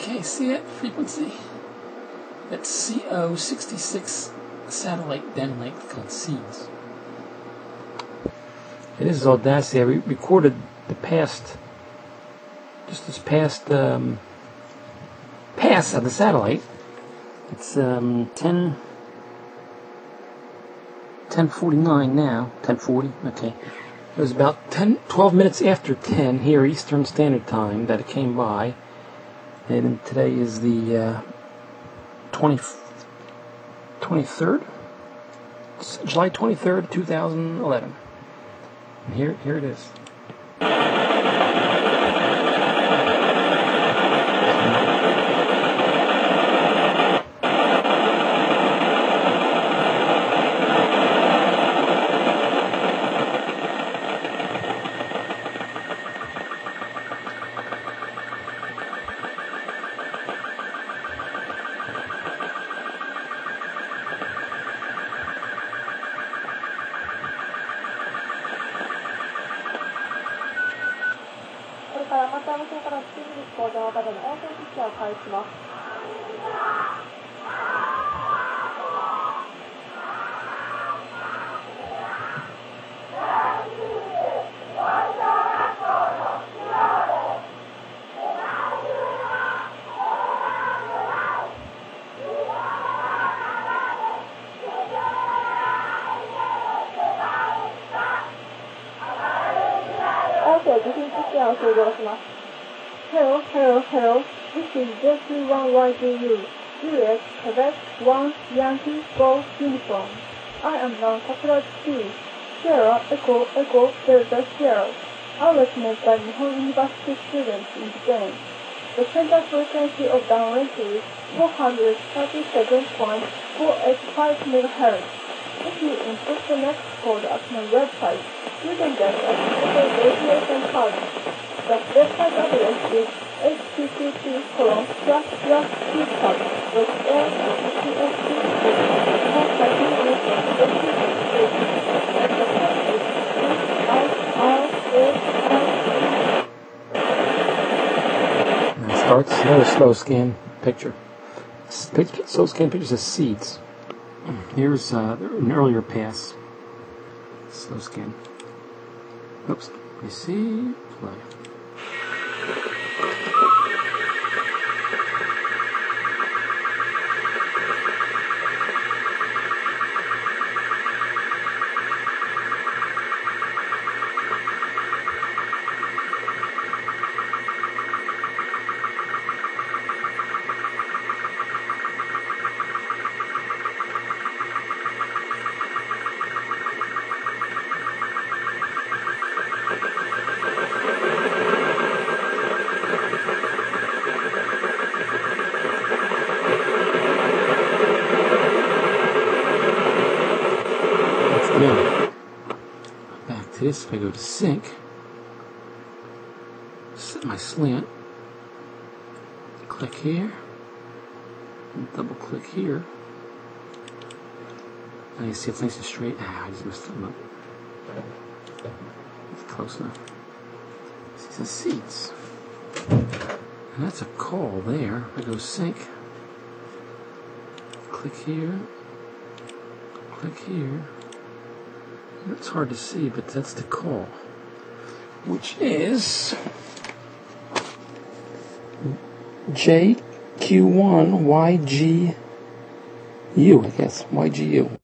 Okay, see it? Frequency. That's CO66 satellite band length called SEEDS. is Audacity. I re- recorded the past, just this past um, pass of the satellite. It's um, 10, 1049 now. 1040, okay. It was about 10, 12 minutes after 10 here Eastern Standard Time that it came by. And today is the uh, 20, 23rd? It's July 23rd, 2011. And here, here it is. ターム表から新宿工の応戦ピッチャーを開始します。実験を終了します。Hello, hello, hello. This is JQ1YGU. US Quebec 1 Yankee Golf Uniform. I am on Satellite 2. Sierra Echo Echo Delta Sierra. Our recommended by Nihon University students in Japan. The center frequency of downlink is 437.485 MHz. If you input the next code at my website, you can get a special radiation card. The colon And starts another slow scan picture. Slow scan pictures of seeds. Here's uh, an earlier pass. Slow scan. Oops. See? Play. Good. Back to this, if I go to sync, set my slant, click here, double click here. And you see it's nice and straight. Ah, I just messed them up. It's close enough. See some seats. And that's a call there. I go sync, click here, click here. It's hard to see, but that's the call, which is JQ1YGU, I guess, YGU.